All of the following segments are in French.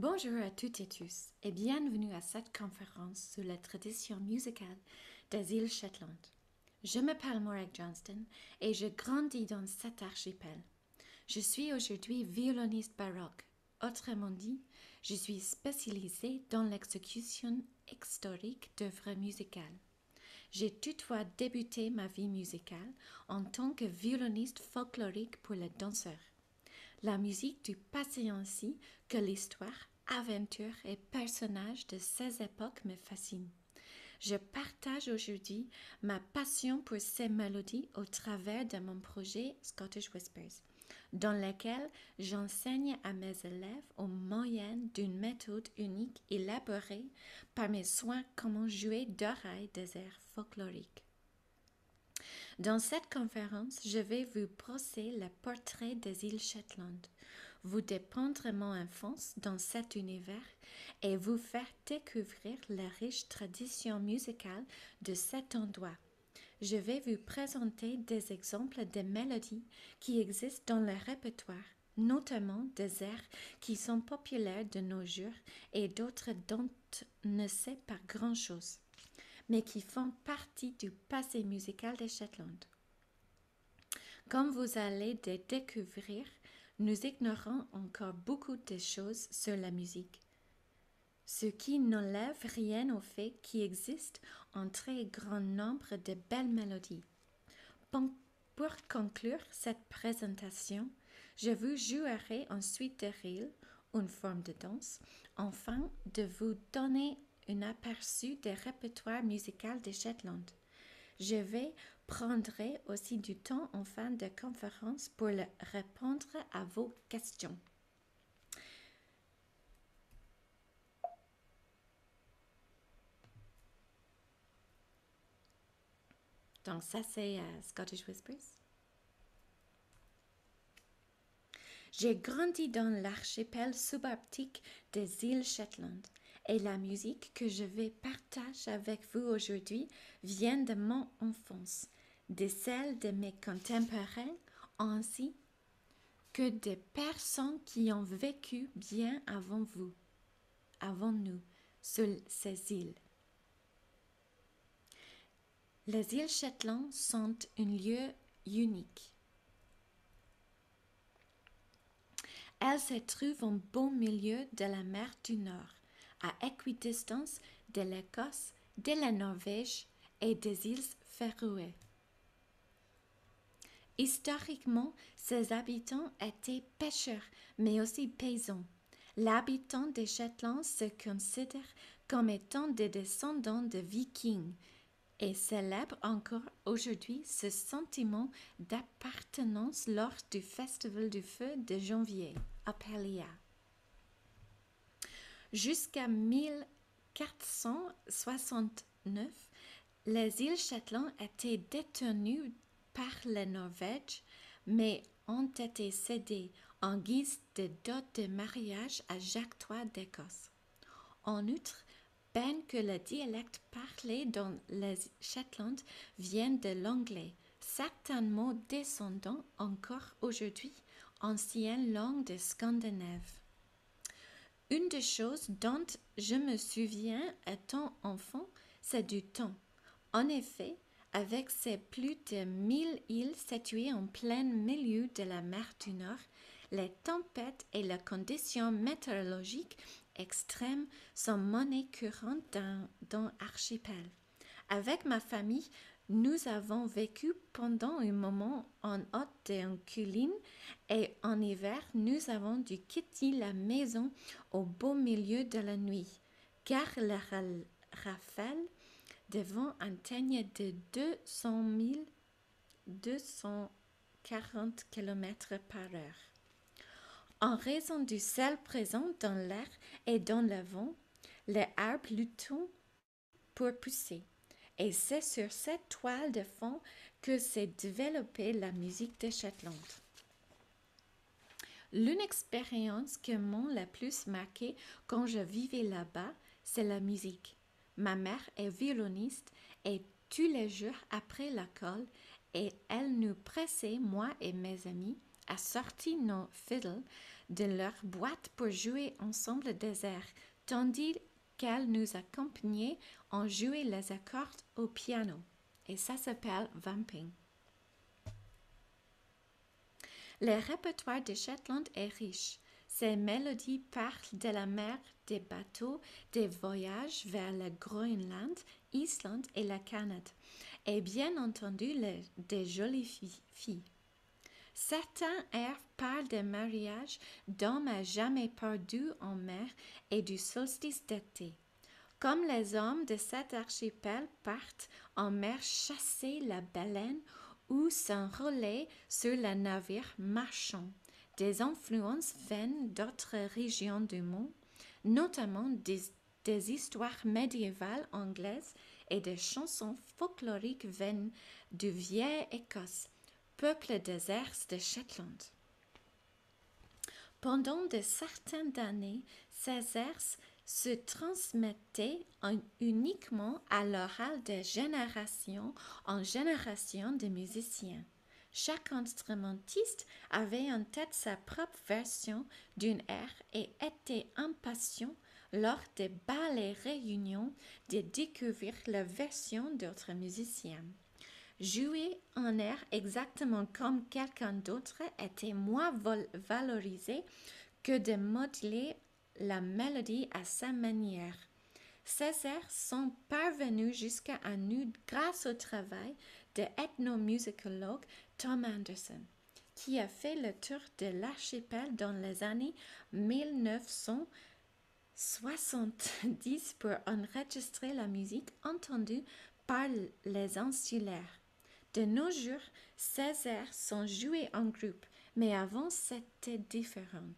Bonjour à toutes et tous et bienvenue à cette conférence sur la tradition musicale des îles Shetland. Je m'appelle Morag Johnston et je grandis dans cet archipel. Je suis aujourd'hui violoniste baroque. Autrement dit, je suis spécialisée dans l'exécution historique d'œuvres musicales. J'ai toutefois débuté ma vie musicale en tant que violoniste folklorique pour les danseurs. La musique du passé ainsi que l'histoire, aventure et personnages de ces époques me fascinent. Je partage aujourd'hui ma passion pour ces mélodies au travers de mon projet Scottish Whispers, dans lequel j'enseigne à mes élèves au moyen d'une méthode unique élaborée par mes soins comment jouer d'oreilles des airs folkloriques. Dans cette conférence, je vais vous brosser le portrait des îles Shetland, vous dépeindre mon enfance dans cet univers et vous faire découvrir la riche tradition musicale de cet endroit. Je vais vous présenter des exemples de mélodies qui existent dans le répertoire, notamment des airs qui sont populaires de nos jours et d'autres dont on ne sait pas grand-chose mais qui font partie du passé musical des Shetland. Comme vous allez les découvrir, nous ignorons encore beaucoup de choses sur la musique, ce qui n'enlève rien au fait qu'il existe un très grand nombre de belles mélodies. Pour conclure cette présentation, je vous jouerai ensuite de reel, une forme de danse, afin de vous donner un aperçu des répertoires musicaux de Shetland. Je vais prendre aussi du temps en fin de conférence pour répondre à vos questions. Donc ça, c'est euh, Scottish Whispers. J'ai grandi dans l'archipel subarctique des îles Shetland et la musique que je vais partager avec vous aujourd'hui vient de mon enfance, de celle de mes contemporains ainsi que des personnes qui ont vécu bien avant vous, avant nous, sur ces îles. Les îles Shetland sont un lieu unique. Elles se trouvent au beau milieu de la mer du Nord à équidistance de l'Écosse, de la Norvège et des îles Féroé. Historiquement, ses habitants étaient pêcheurs, mais aussi paysans. L'habitant des Shetland se considère comme étant des descendants de vikings et célèbre encore aujourd'hui ce sentiment d'appartenance lors du Festival du Feu de janvier à. Jusqu'à 1469, les îles Shetland étaient détenues par la Norvège, mais ont été cédées en guise de dot de mariage à Jacques III d'Écosse. En outre, bien que le dialecte parlé dans les Shetland vienne de l'anglais, certains mots descendant encore aujourd'hui ancienne langue de Scandinave. Une des choses dont je me souviens étant enfant, c'est du temps. En effet, avec ses plus de mille îles situées en plein milieu de la mer du Nord, les tempêtes et les conditions météorologiques extrêmes sont monnaie courante dans, l'archipel. Avec ma famille, nous avons vécu pendant un moment en haute et en colline et en hiver, nous avons dû quitter la maison au beau milieu de la nuit, car la rafale devant atteignait de 200 000, 240 km par heure. En raison du sel présent dans l'air et dans le vent, les arbres luttent pour pousser. Et c'est sur cette toile de fond que s'est développée la musique de Shetland. L'une expérience qui m'a la plus marquée quand je vivais là-bas, c'est la musique. Ma mère est violoniste et tous les jours après l'école, et elle nous pressait, moi et mes amis, à sortir nos fiddles de leur boîte pour jouer ensemble des airs, tandis qu'elles nous accompagnaient en jouant les accords au piano. Et ça s'appelle vamping. Le répertoire de Shetland est riche. Ces mélodies parlent de la mer, des bateaux, des voyages vers le Groenland, Islande et le Canada, et bien entendu des jolies filles. Certains airs parlent des mariages d'hommes à jamais perdus en mer et du solstice d'été. Comme les hommes de cet archipel partent en mer chasser la baleine ou s'enrôler sur le navire marchand, des influences viennent d'autres régions du monde, notamment des, histoires médiévales anglaises et des chansons folkloriques viennent du vieille Écosse, peuple désert de Shetland. Pendant de certaines années, ces airs se transmettaient uniquement à l'oral de génération en génération de musiciens. Chaque instrumentiste avait en tête sa propre version d'une air et était impatient lors des bals et réunions de découvrir la version d'autres musiciens. Jouer un air exactement comme quelqu'un d'autre était moins valorisé que de modeler la mélodie à sa manière. Ces airs sont parvenus jusqu'à nous grâce au travail de ethnomusicologue Tom Anderson, qui a fait le tour de l'archipel dans les années 1970 pour enregistrer la musique entendue par les insulaires. De nos jours, ces airs sont joués en groupe, mais avant c'était différent.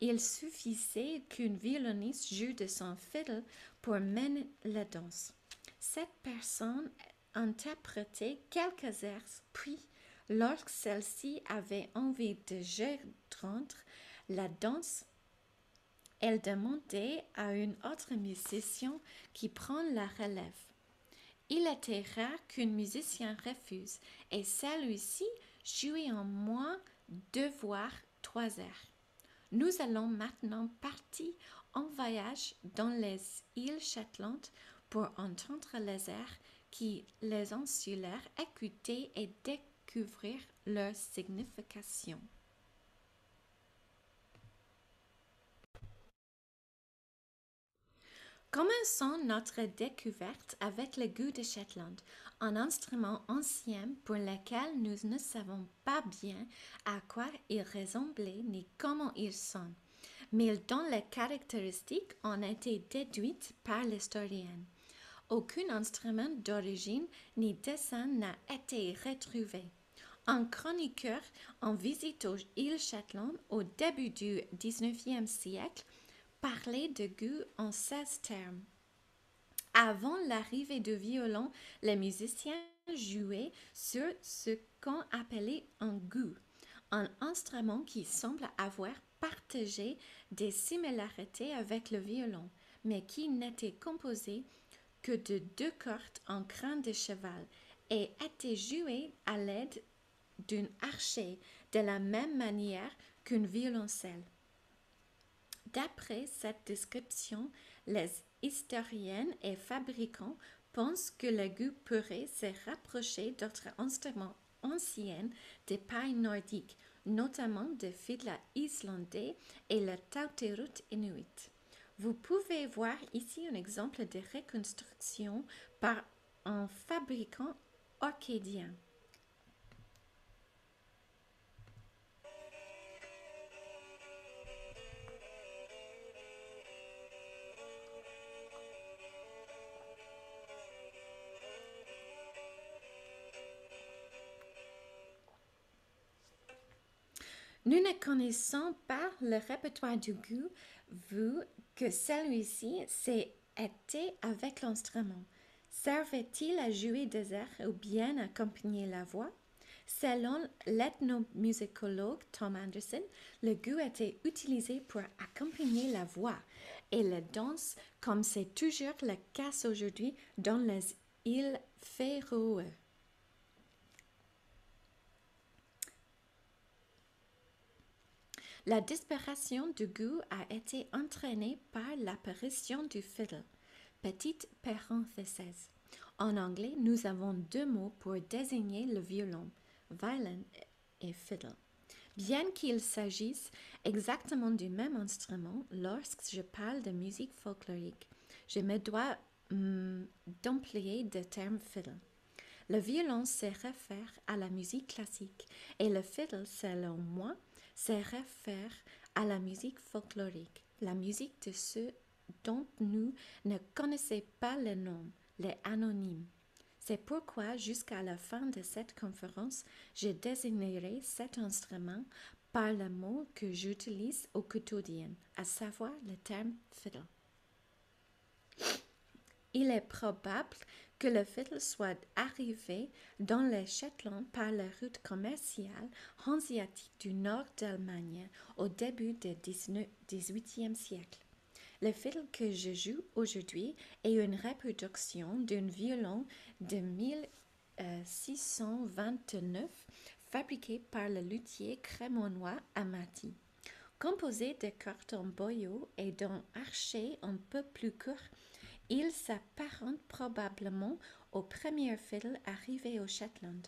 Il suffisait qu'une violoniste joue de son fiddle pour mener la danse. Cette personne interprétait quelques airs, puis, lorsque celle-ci avait envie de rejoindre la danse, elle demandait à une autre musicienne qui prend la relève. Il était rare qu'un musicien refuse, et celui-ci jouait en moins deux voire trois airs. Nous allons maintenant partir en voyage dans les îles Shetland pour entendre les airs qui les insulaires écouter et découvrir leur signification. Commençons notre découverte avec le goût de Shetland, un instrument ancien pour lequel nous ne savons pas bien à quoi il ressemblait ni comment il sonne, mais dont les caractéristiques ont été déduites par l'historienne. Aucun instrument d'origine ni dessin n'a été retrouvé. Un chroniqueur en visite aux îles Shetland au début du XIXe siècle parlait de goût en 16 termes. Avant l'arrivée du violon, les musiciens jouaient sur ce qu'on appelait un goût, un instrument qui semble avoir partagé des similarités avec le violon, mais qui n'était composé que de deux cordes en crâne de cheval et était joué à l'aide d'un archet de la même manière qu'une violoncelle. D'après cette description, les historiennes et fabricants pensent que goût pourrait se rapprocher d'autres instruments anciens des pays nordiques, notamment de fiddle islandais et le tauterut inuit. Vous pouvez voir ici un exemple de reconstruction par un fabricant orchidien. Nous ne connaissons pas le répertoire du goût, vu que celui-ci s'est été avec l'instrument. Servait-il à jouer des airs ou bien accompagner la voix? Selon l'ethnomusicologue Tom Anderson, le goût était utilisé pour accompagner la voix et la danse, comme c'est toujours le cas aujourd'hui dans les îles Féroé. La disparition du goût a été entraînée par l'apparition du fiddle. Petite parenthèse. En anglais, nous avons deux mots pour désigner le violon, violin et fiddle. Bien qu'il s'agisse exactement du même instrument, lorsque je parle de musique folklorique, je me dois hum, d'employer le terme fiddle. Le violon se réfère à la musique classique et le fiddle, selon moi, se réfère à la musique folklorique, la musique de ceux dont nous ne connaissons pas le nom, les anonymes. C'est pourquoi jusqu'à la fin de cette conférence, je désignerai cet instrument par le mot que j'utilise au quotidien, à savoir le terme fiddle. Il est probable que le fiddle soit arrivé dans les Shetland par la route commerciale hanséatique du nord d'Allemagne au début du XVIIIe siècle. Le fiddle que je joue aujourd'hui est une reproduction d'un violon de 1629 fabriqué par le luthier crémonois Amati. Composé de cartons boyaux et d'un archet un peu plus court, il s'apparente probablement au premier fiddle arrivé au Shetland.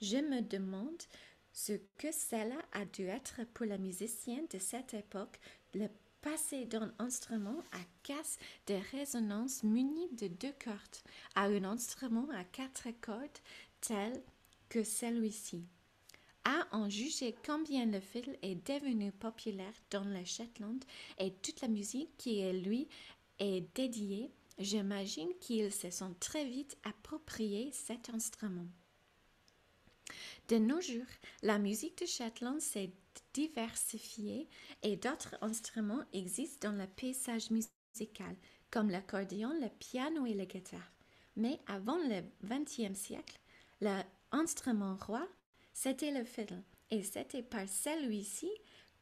Je me demande ce que cela a dû être pour la musicienne de cette époque le passer d'un instrument à casse de résonance muni de deux cordes à un instrument à quatre cordes tel que celui-ci. À en juger combien le fiddle est devenu populaire dans le Shetland et toute la musique qui est lui est dédiée, j'imagine qu'ils se sont très vite approprié cet instrument. De nos jours, la musique de Shetland s'est diversifiée et d'autres instruments existent dans le paysage musical, comme l'accordéon, le piano et la guitare. Mais avant le XXe siècle, l'instrument roi, c'était le fiddle, et c'était par celui-ci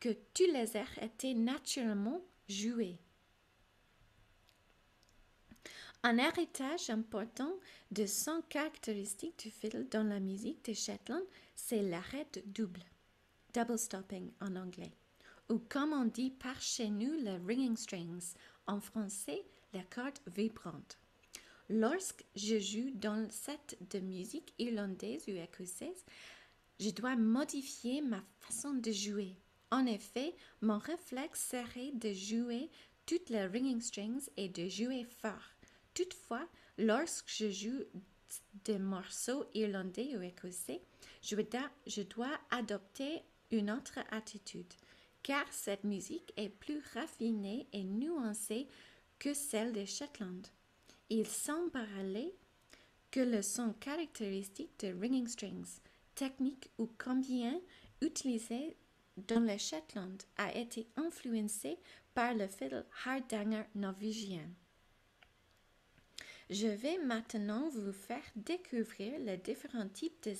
que tous les airs étaient naturellement joués. Un héritage important de son caractéristique du fiddle dans la musique de Shetland, c'est l'arrêt double, double stopping en anglais, ou comme on dit par chez nous le ringing strings, en français la corde vibrante. Lorsque je joue dans le set de musique irlandaise ou écossaise, je dois modifier ma façon de jouer. En effet, mon réflexe serait de jouer toutes les ringing strings et de jouer fort. Toutefois, lorsque je joue des morceaux irlandais ou écossais, je dois, adopter une autre attitude, car cette musique est plus raffinée et nuancée que celle des Shetland. Il semble parler que le son caractéristique de ringing strings, technique ou combien utilisé dans les Shetland, a été influencé par le fiddle Hardanger norvégien. Je vais maintenant vous faire découvrir les différents types de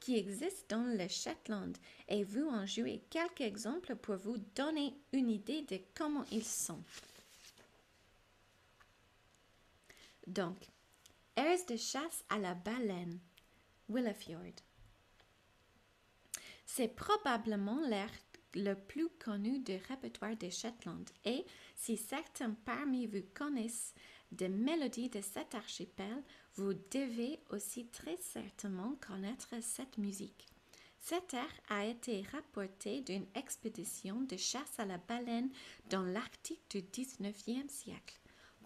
qui existent dans le Shetland et vous en jouer quelques exemples pour vous donner une idée de comment ils sont. Donc, airs de chasse à la baleine, Willowfjord. C'est probablement l'air le plus connu du répertoire de Shetland et si certains parmi vous connaissent des mélodies de cet archipel, vous devez aussi très certainement connaître cette musique. Cet air a été rapporté d'une expédition de chasse à la baleine dans l'Arctique du 19e siècle.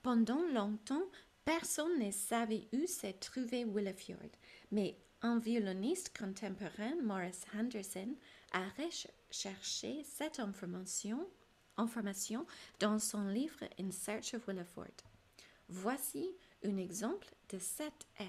Pendant longtemps, personne ne savait où se trouvait Willowfjord, mais un violoniste contemporain, Morris Henderson, a recherché cette information, information dans son livre In Search of Willowfjord. Voici un exemple de cette air.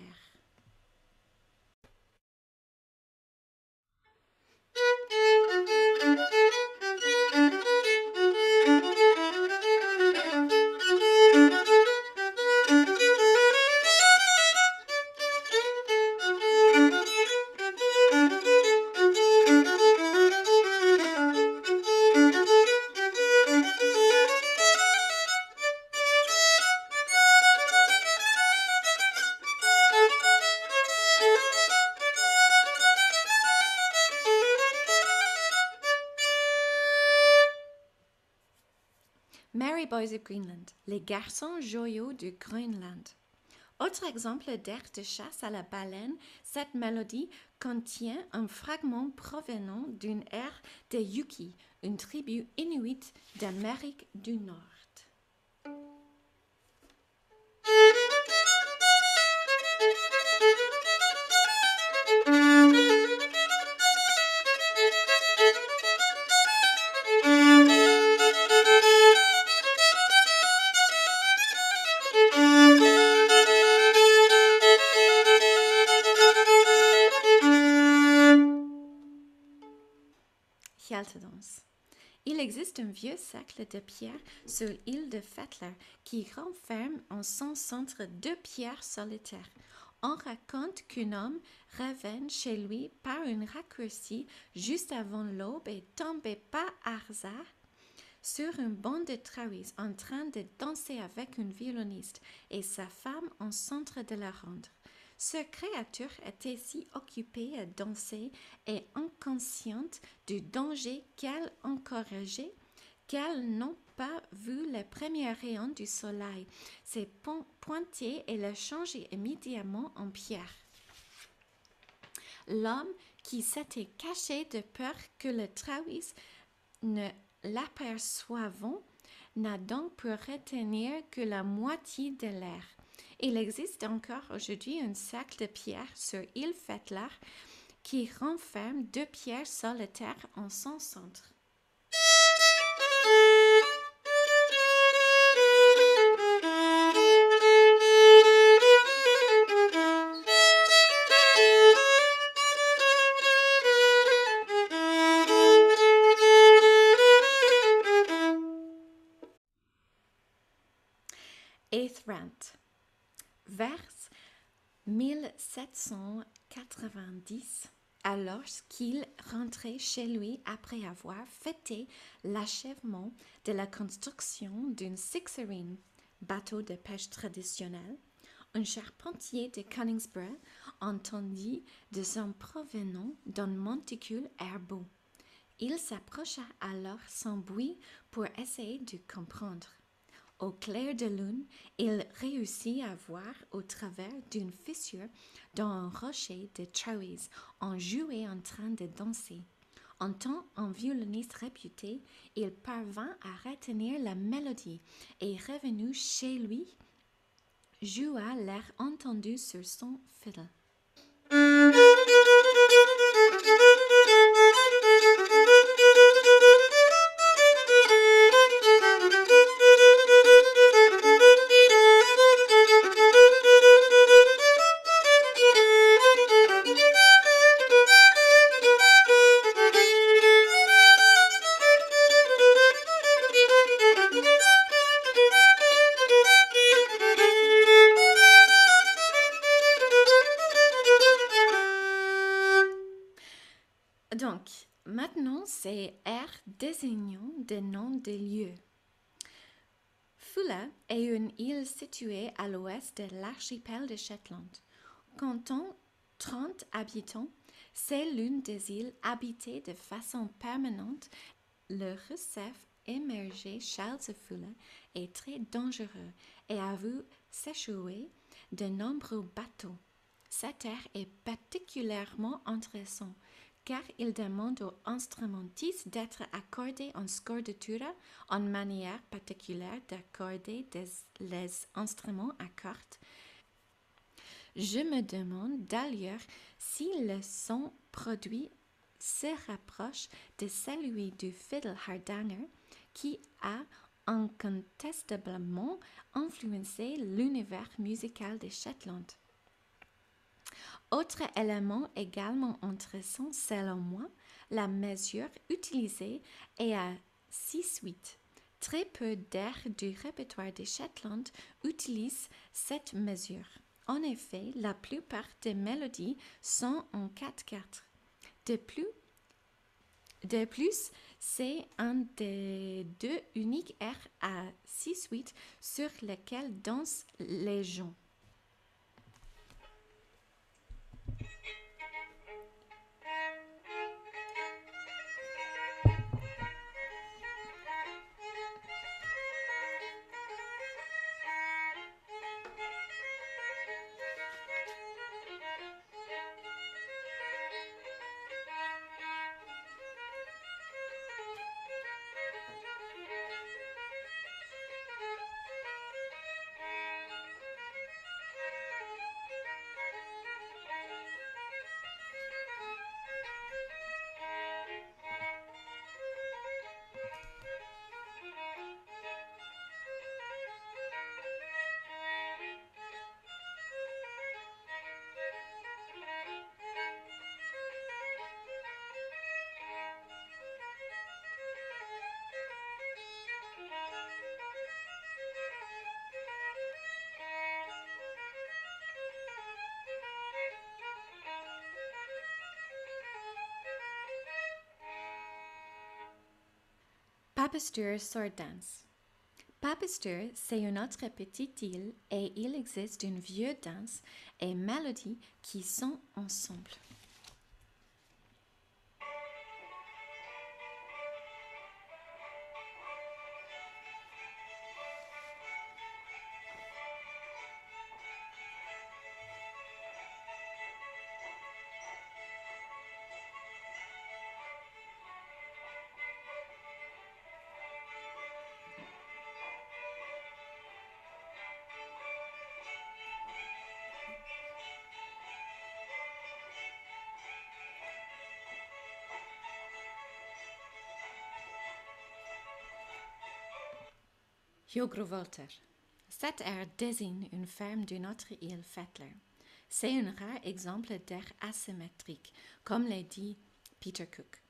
Greenland, les garçons joyaux du Groenland. Autre exemple d'air de chasse à la baleine, cette mélodie contient un fragment provenant d'une air des Yuki, une tribu inuite d'Amérique du Nord. Existe un vieux cercle de pierre sur l'île de Fettler qui renferme en son centre deux pierres solitaires. On raconte qu'un homme revint chez lui par une raccourci juste avant l'aube et tombé par hasard sur un banc de Travis en train de danser avec une violoniste et sa femme en centre de la ronde. Ce créature était si occupée à danser et inconsciente du danger qu'elle encourageait qu'elle n'a pas vu le premier rayon du soleil s'est pointé et l'a changé immédiatement en pierre. L'homme qui s'était caché de peur que le Travis ne l'aperçoive n'a donc pu retenir que la moitié de l'air. Il existe encore aujourd'hui un sac de pierres sur île Fettler qui renferme deux pierres solitaires en son centre. vers 1790, alors qu'il rentrait chez lui après avoir fêté l'achèvement de la construction d'une sixerine, bateau de pêche traditionnel, un charpentier de Cunningsborough entendit de son provenant d'un monticule herbeux. Il s'approcha alors sans bruit pour essayer de comprendre. Au clair de lune, il réussit à voir au travers d'une fissure dans un rocher de Travis un jouet en train de danser. En tant un violoniste réputé, il parvint à retenir la mélodie et revenu chez lui, joua l'air entendu sur son fiddle. Fulla est une île située à l'ouest de l'archipel de Shetland. Comptant 30 habitants, c'est l'une des îles habitées de façon permanente. Le recef émergé Charles de Fulla est très dangereux et a vu s'échouer de nombreux bateaux. Cette terre est particulièrement intéressante car il demande aux instrumentistes d'être accordés en scordatura en manière particulière d'accorder les instruments à cordes. Je me demande d'ailleurs si le son produit se rapproche de celui du fiddle hardanger qui a incontestablement influencé l'univers musical de Shetland. Autre élément également intéressant selon moi, la mesure utilisée est à 6-8. Très peu d'airs du répertoire de Shetland utilisent cette mesure. En effet, la plupart des mélodies sont en 4-4. De plus, de plus, c'est un des deux uniques airs à 6-8 sur lesquels dansent les gens. Papestur Danse. Papestur, c'est une autre petite île et il existe une vieille danse et mélodie qui sont ensemble. Cette air désigne une ferme d'une autre île Fettler. C'est un rare exemple d'air asymétrique, comme l'a dit Peter Cook.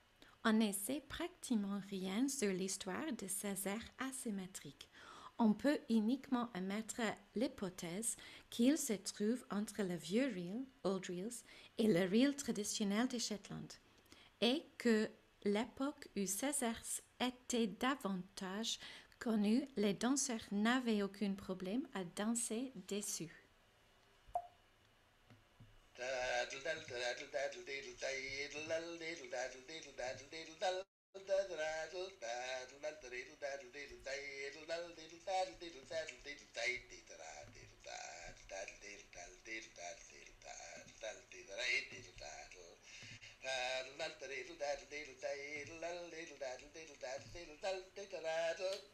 On ne sait pratiquement rien sur l'histoire de ces airs asymétriques. On peut uniquement émettre l'hypothèse qu'il se trouve entre le vieux reel, Old Reels, et le reel traditionnel de Shetland, et que l'époque où ces airs étaient davantage connu, les danseurs n'avaient aucun problème à danser dessus.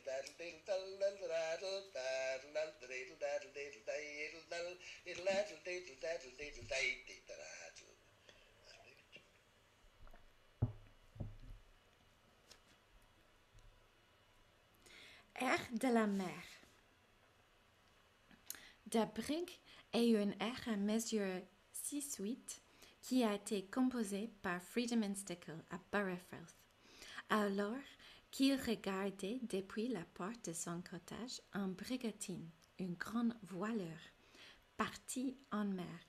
de la mer. Brig est un air à mesure 6-8 qui a été composé par Friedemann Stickle à Burrowfirth, alors qu'il regardait depuis la porte de son cottage un brigantine, une grande voileur, parti en mer.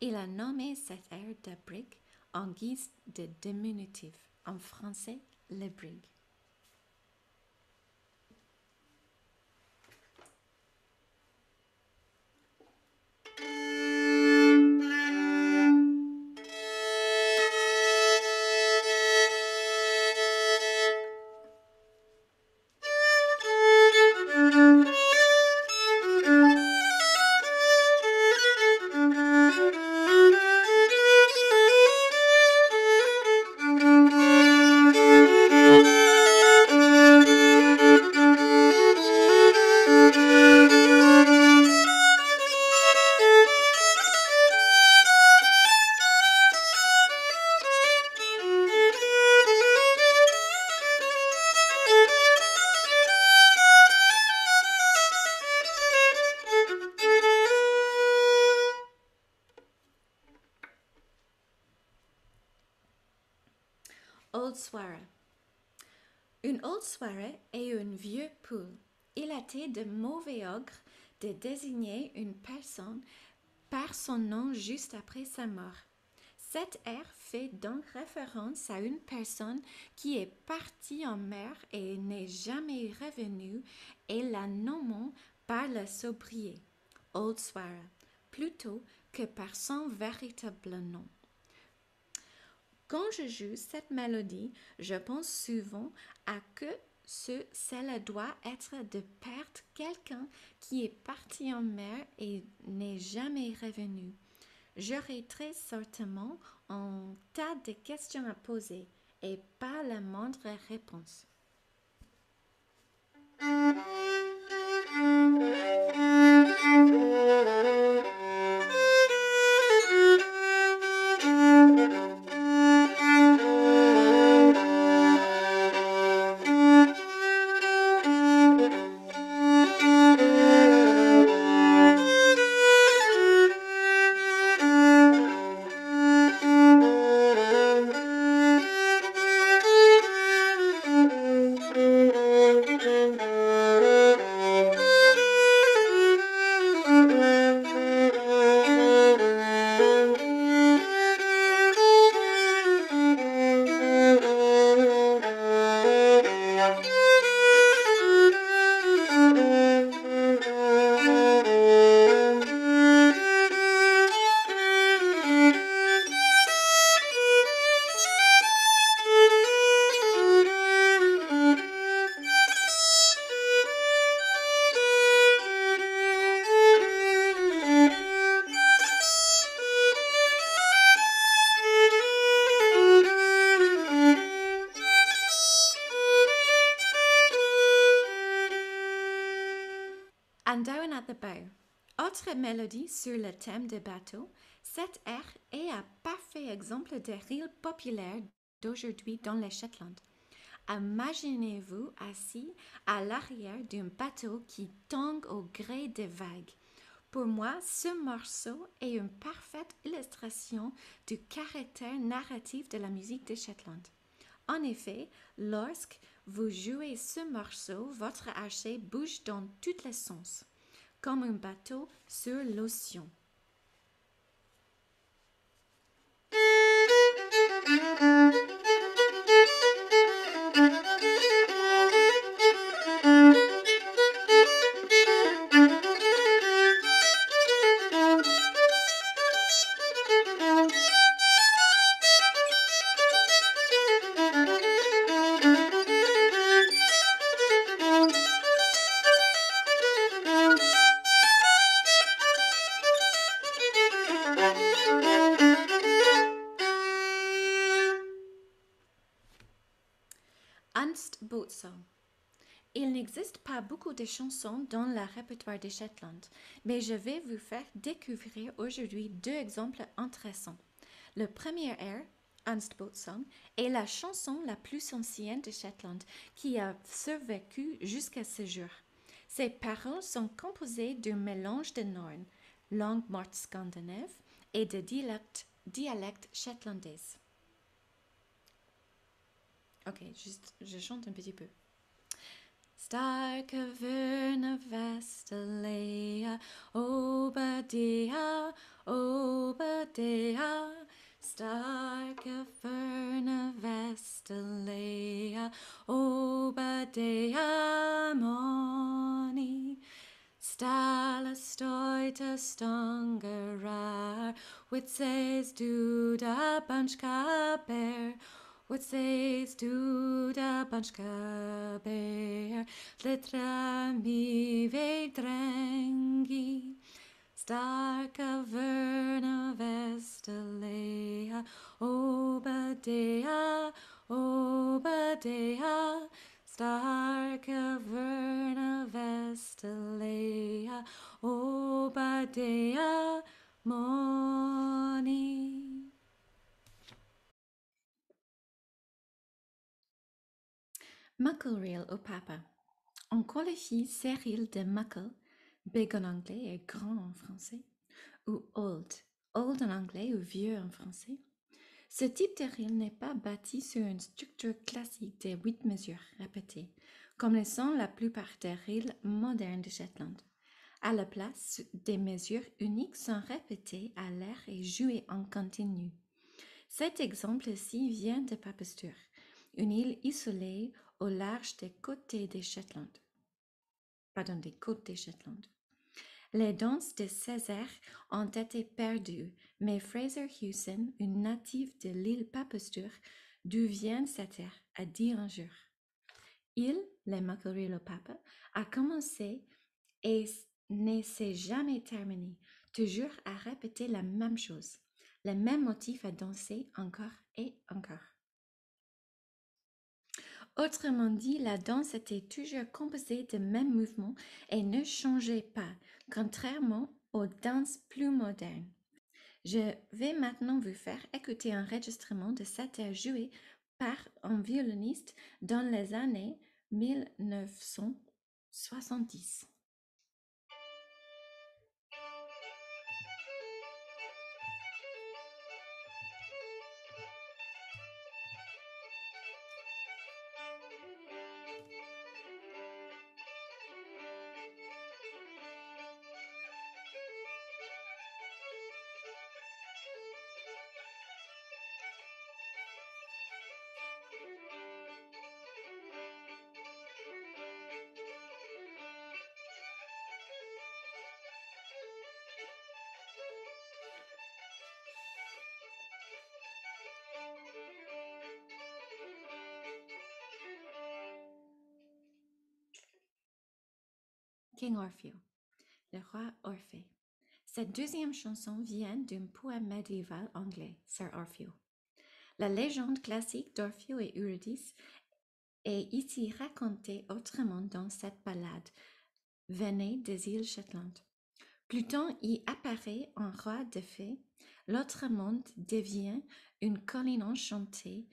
Il a nommé cette air de brig en guise de diminutif, en français le brig. Soirée est une vieux poule. Il était de mauvais ogre de désigner une personne par son nom juste après sa mort. Cet air fait donc référence à une personne qui est partie en mer et n'est jamais revenue et la nommons par le sobrier, Old Swara, plutôt que par son véritable nom. Quand je joue cette mélodie, je pense souvent à que ce, cela doit être de perdre quelqu'un qui est parti en mer et n'est jamais revenu. J'aurai très certainement un tas de questions à poser et pas la moindre réponse. mélodie sur le thème des bateaux, cet air est un parfait exemple des rires populaires d'aujourd'hui dans les Shetland. Imaginez-vous assis à l'arrière d'un bateau qui tangue au gré des vagues. Pour moi, ce morceau est une parfaite illustration du caractère narratif de la musique de Shetland. En effet, lorsque vous jouez ce morceau, votre archet bouge dans tous les sens, comme un bateau sur l'océan. De chansons dans le répertoire de Shetland, mais je vais vous faire découvrir aujourd'hui deux exemples intéressants. Le premier air, Ernst Boatsong, est la chanson la plus ancienne de Shetland qui a survécu jusqu'à ce jour. Ses paroles sont composées d'un mélange de norn, langue morte scandinave, et de dialectes dialecte shetlandais. Ok, juste, je chante un petit peu. Star cavern of Vestalia, Obadiah, Obadiah. Star cavern of Vestalia, Obadiah Moni. Stalastoita stongerar, with says duda bunch caper. What says to the Banshka bear? Letra mi vedrangi, star caverna vestalea, Obadea, Obadea, star caverna vestalea, Obadea, morning. Muckle au papa. On qualifie Cyril de Muckle, big en anglais et grand en français, ou old, old en anglais ou vieux en français. Ce type de reel n'est pas bâti sur une structure classique de huit mesures répétées, comme le sont la plupart des reels modernes de Shetland. À la place, des mesures uniques sont répétées à l'air et jouées en continu. Cet exemple-ci vient de Papastur, une île isolée au large des côtes des Shetland. Pardon, des côtes des Shetland. Les danses de Césaire ont été perdues, mais Fraser Hewson, une native de l'île Papastur, d'où vient cette terre, a dit un jour Il, les Mackerel Papa, a commencé et ne s'est jamais terminé, toujours à répéter la même chose, les mêmes motifs à danser encore et encore. Autrement dit, la danse était toujours composée de mêmes mouvements et ne changeait pas, contrairement aux danses plus modernes. Je vais maintenant vous faire écouter un enregistrement de cette air joué par un violoniste dans les années 1970. King Orpheus, le roi Orphée. Cette deuxième chanson vient d'un poème médiéval anglais, Sir Orpheus. La légende classique d'Orpheus et Eurydice est ici racontée autrement dans cette ballade, venaient des îles Shetland. Pluton y apparaît en roi de fées, l'autre monde devient une colline enchantée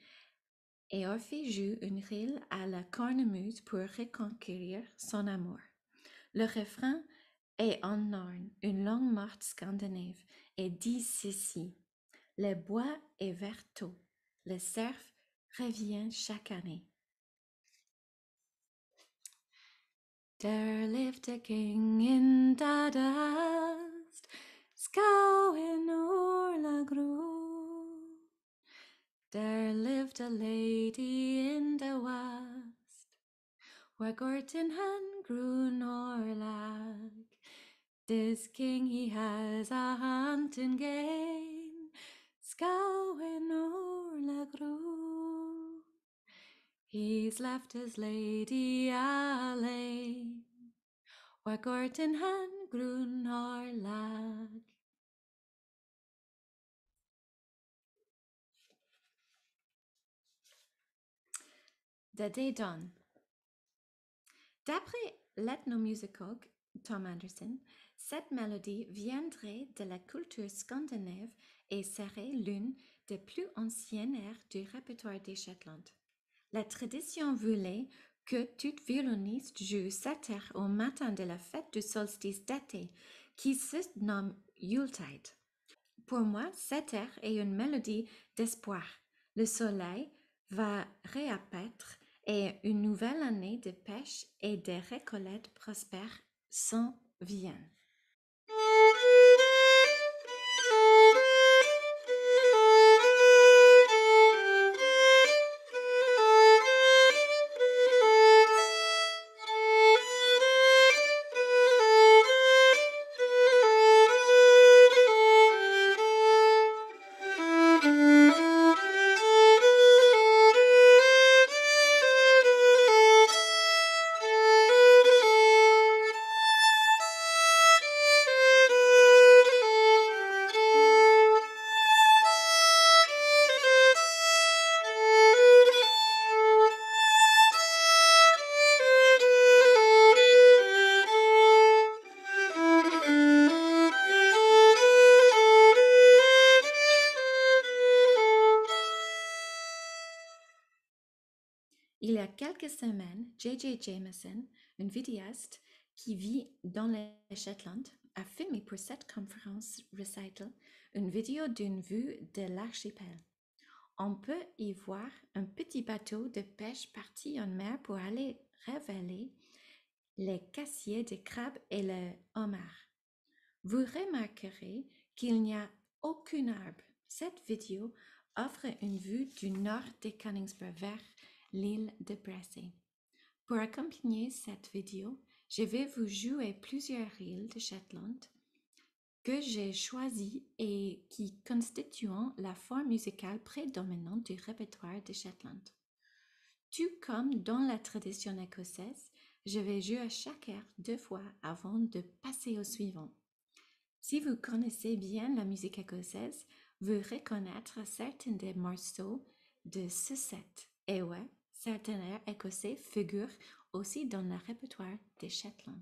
et Orphée joue une rille à la cornemuse pour reconquérir son amour. Le refrain est en norn, une langue morte scandinave, et dit ceci. Le bois est verto, le cerf revient chaque année. There lived a king in Dadast, Scowen o'er la grue. There lived a lady in the west, where Gorton han grew nor lag. This king he has a hunting game, Scowen o'er la grue. He's left his lady alone, where Gorton han grew lag. The Day Dawn. D'après l'ethnomusicologue Tom Anderson, cette mélodie viendrait de la culture scandinave et serait l'une des plus anciennes airs du répertoire des Shetland. La tradition voulait que toute violoniste joue cette air au matin de la fête du solstice d'été, qui se nomme Yuletide. Pour moi, cette air est une mélodie d'espoir. Le soleil va réapparaître et une nouvelle année de pêche et de récoltes prospères s'en vient. A quelques semaines, J.J. Jameson, un vidéaste qui vit dans les Shetland, a filmé pour cette conférence recital une vidéo d'une vue de l'archipel. On peut y voir un petit bateau de pêche parti en mer pour aller révéler les cassiers de crabes et le homard. Vous remarquerez qu'il n'y a aucun arbre. Cette vidéo offre une vue du nord de Canningsburg vers l'île de Brassey. Pour accompagner cette vidéo, je vais vous jouer plusieurs îles de Shetland que j'ai choisies et qui constituent la forme musicale prédominante du répertoire de Shetland. Tout comme dans la tradition écossaise, je vais jouer chaque air deux fois avant de passer au suivant. Si vous connaissez bien la musique écossaise, vous reconnaîtrez certains des morceaux de ce set. Et ouais, certains airs écossais figurent aussi dans le répertoire des Shetland.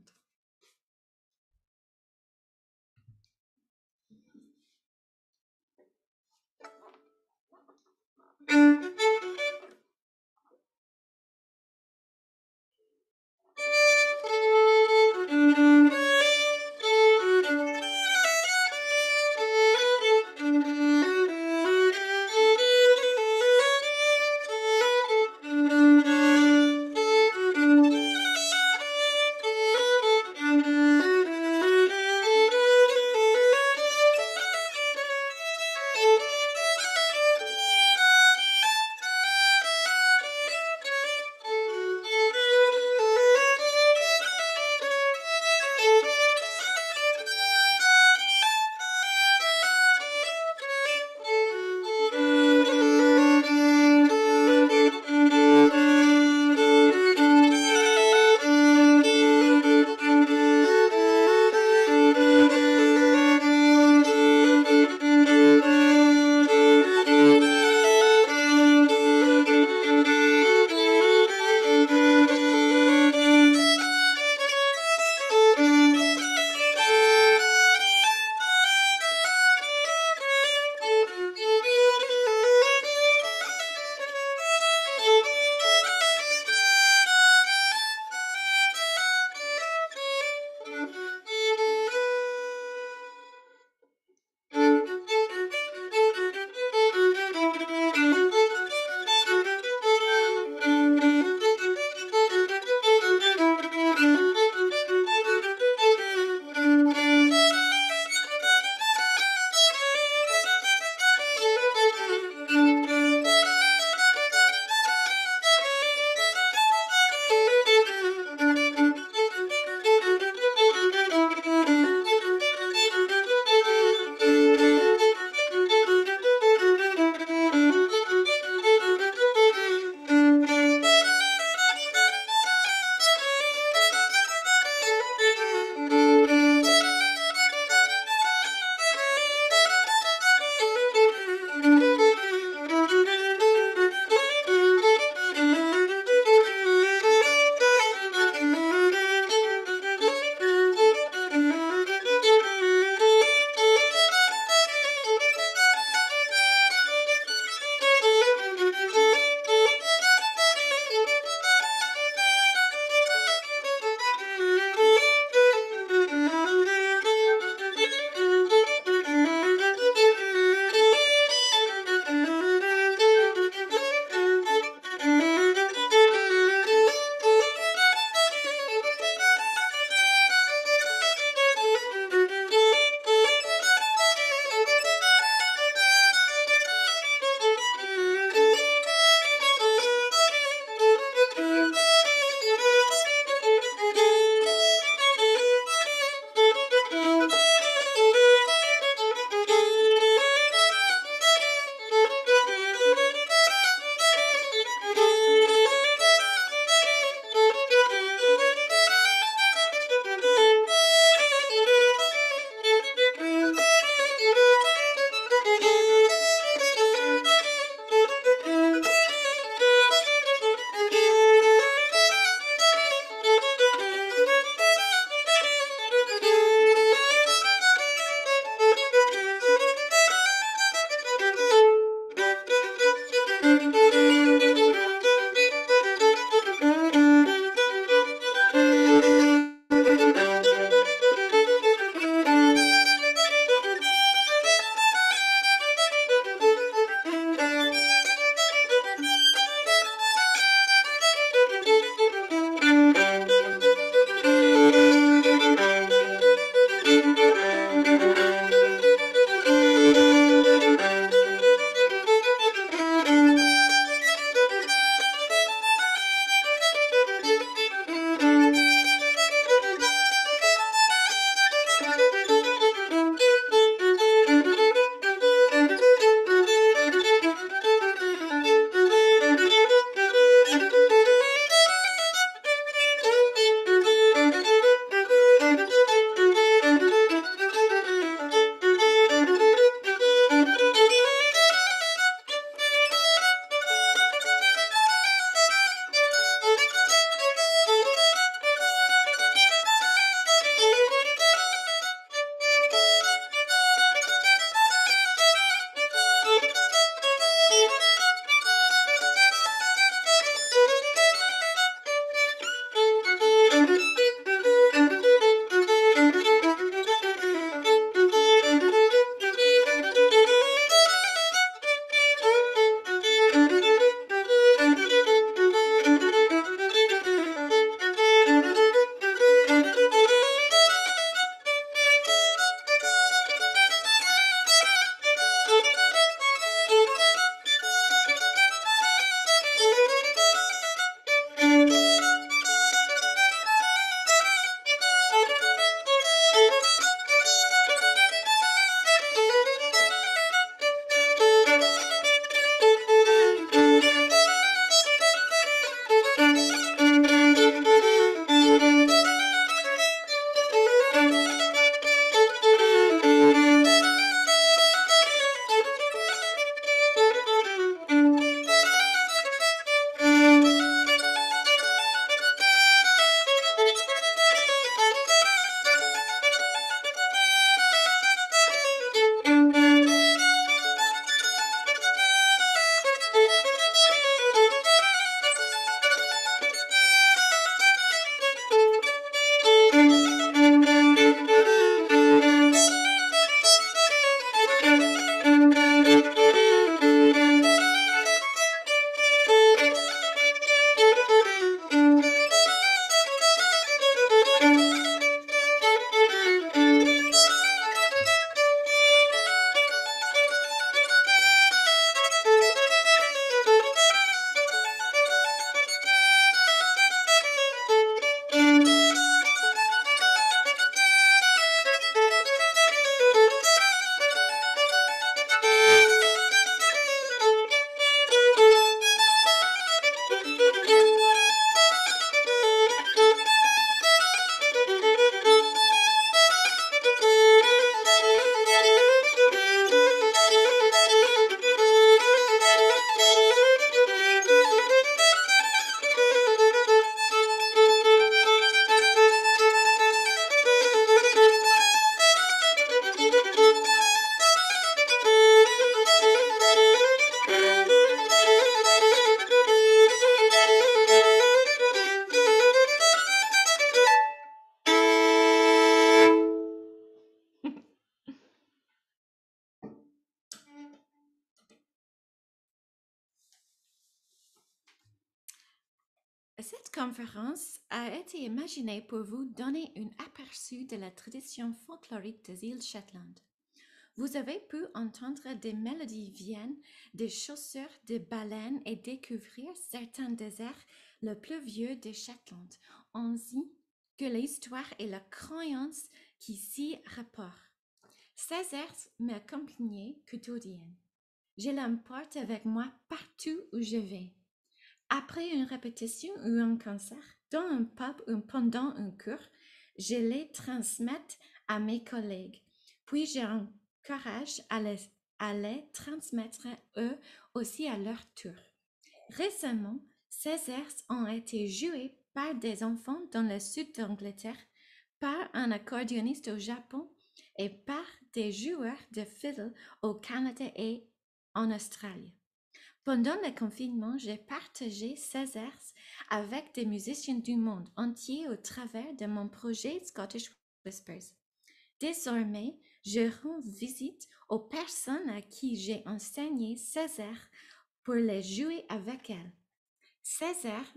Conférence a été imaginée pour vous donner un aperçu de la tradition folklorique des îles Shetland. Vous avez pu entendre des mélodies viennes, des chaussures de baleines et découvrir certains déserts le plus vieux de Shetland, ainsi que l'histoire et la croyance qui s'y rapportent. Ces airs m'accompagnaient quotidiennement. Je l'emporte avec moi partout où je vais. Après une répétition ou un concert, dans un pub ou pendant un cours, je les transmets à mes collègues, puis j'encourage à les, à les transmettre eux aussi à leur tour. Récemment, ces airs ont été joués par des enfants dans le sud d'Angleterre, par un accordéoniste au Japon et par des joueurs de fiddle au Canada et en Australie. Pendant le confinement, j'ai partagé ces airs avec des musiciens du monde entier au travers de mon projet Scottish Whispers. Désormais, je rends visite aux personnes à qui j'ai enseigné ces airs pour les jouer avec elles. Ces airs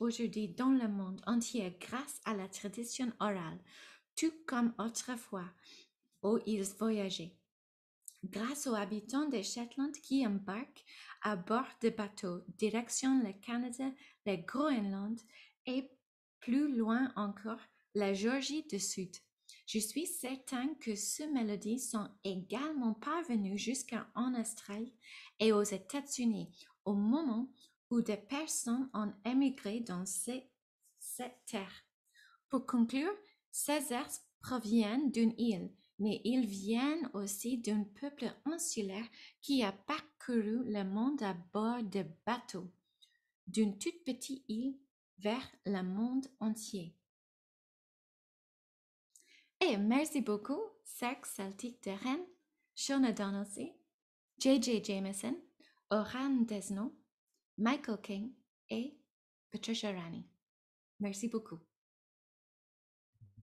aujourd'hui dans le monde entier grâce à la tradition orale, tout comme autrefois où ils voyageaient. Grâce aux habitants des Shetland qui embarquent à bord de bateaux, direction le Canada, le Groenland et plus loin encore la Géorgie du Sud. Je suis certain que ces mélodies sont également parvenues jusqu'en Australie et aux États-Unis au moment où des personnes ont émigré dans ces, cette terre. Pour conclure, ces airs proviennent d'une île, mais ils viennent aussi d'un peuple insulaire qui a parcouru le monde à bord de bateaux, d'une toute petite île vers le monde entier. Et merci beaucoup, Cercle Celtique de Rennes, Shona J.J. Jameson, Oran Desno, Michael King et Patricia Rani. Merci beaucoup.